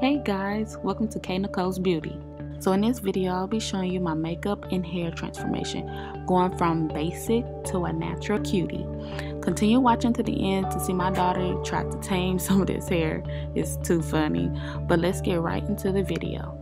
Hey guys, welcome to K Nicole's Beauty. So in this video, I'll be showing you my makeup and hair transformation, going from basic to a natural cutie. Continue watching to the end to see my daughter try to tame some of this hair. It's too funny, but let's get right into the video.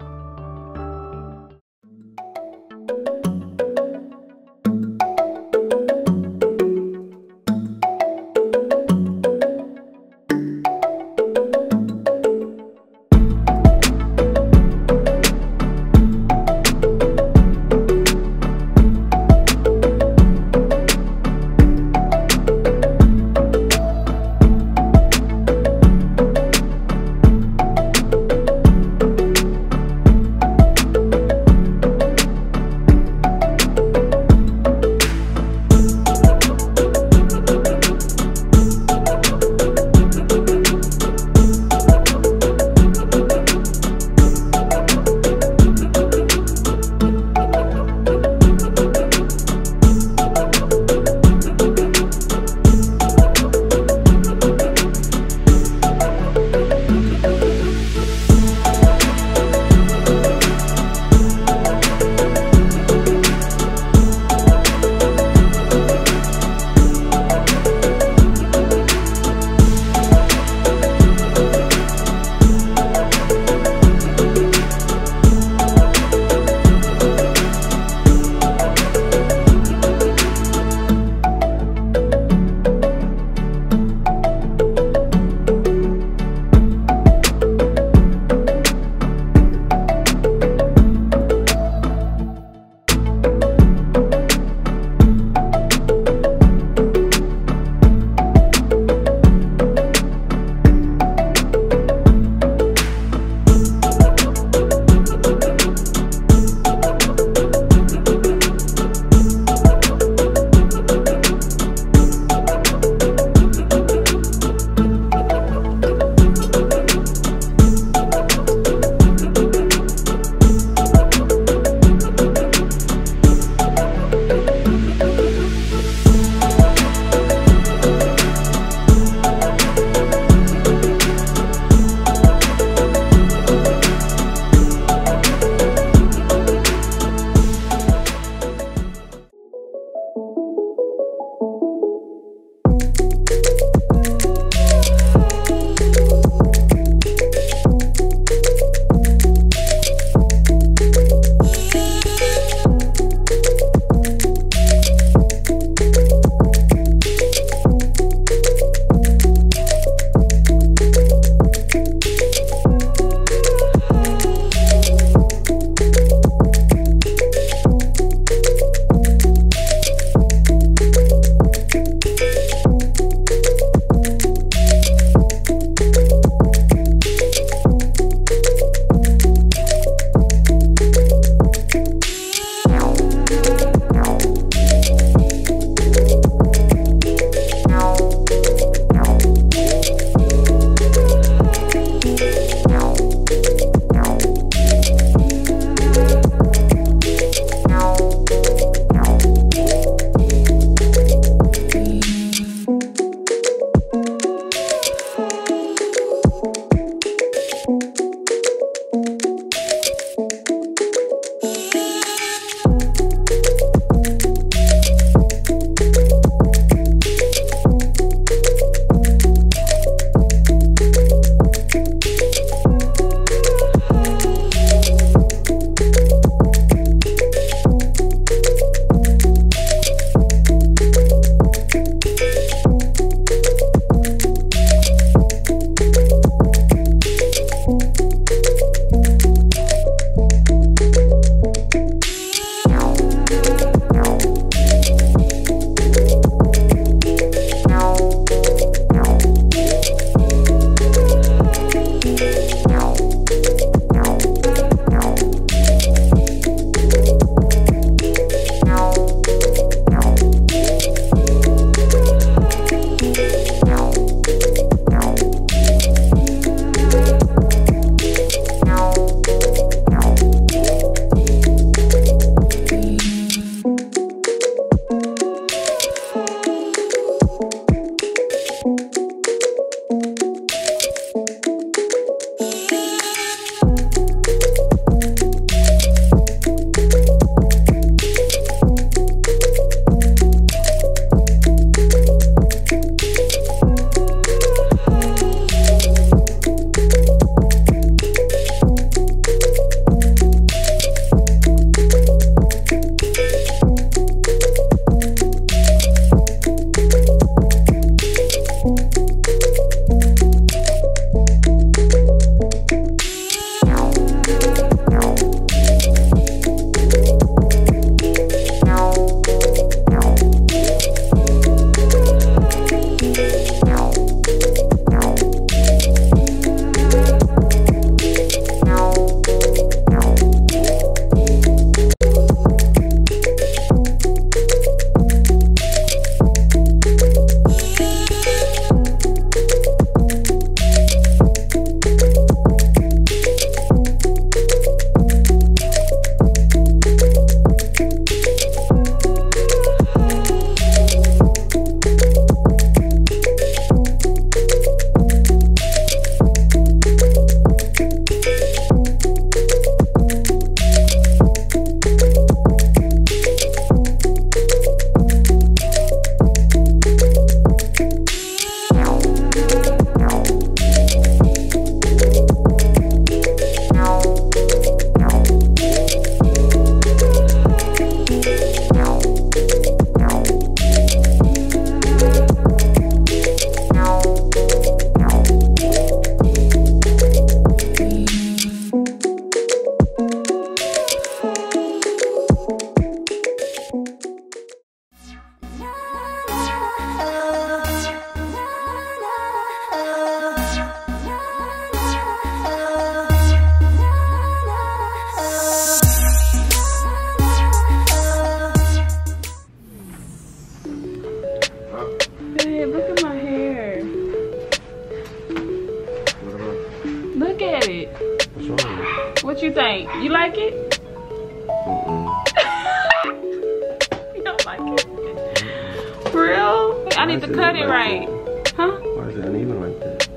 Real? I need to cut it right. Huh? Why is it uneven like that?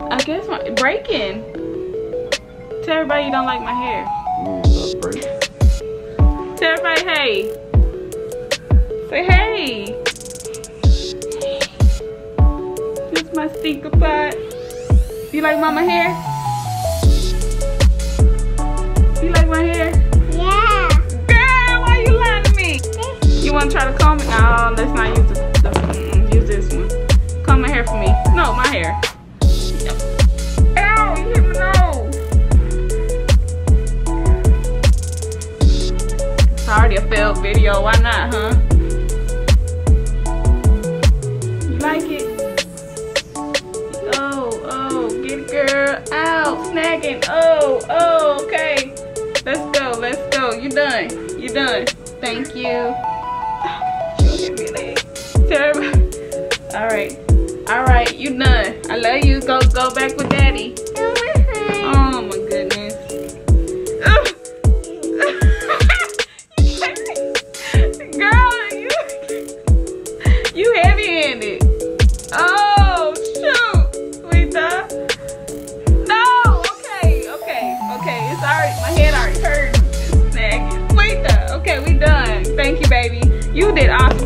I guess my breaking. Tell everybody you don't like my hair. Mm. Tell everybody hey. Say hey. This is my stinker pot. You like mama hair? You like my hair? Yeah. Girl, why you lying to me? You wanna try to comb it? No, let's not use the, the use this one. Comb my hair for me. No, my hair. Ow, you. It's already a failed video. Why not, huh? You like it? Oh, oh, get it, girl. Ow, snagging. Oh, oh, okay. Let's go, let's go. You're done. You're done. Thank you. Terrible. All right. All right, you done. I love you. Go, go back with daddy. Oh my goodness. Girl, you you heavy-handed. Oh shoot, sweetheart. No, okay, okay, okay. It's alright. My head already hurt. It's snagging. Okay, we done. Thank you, baby. You did awesome.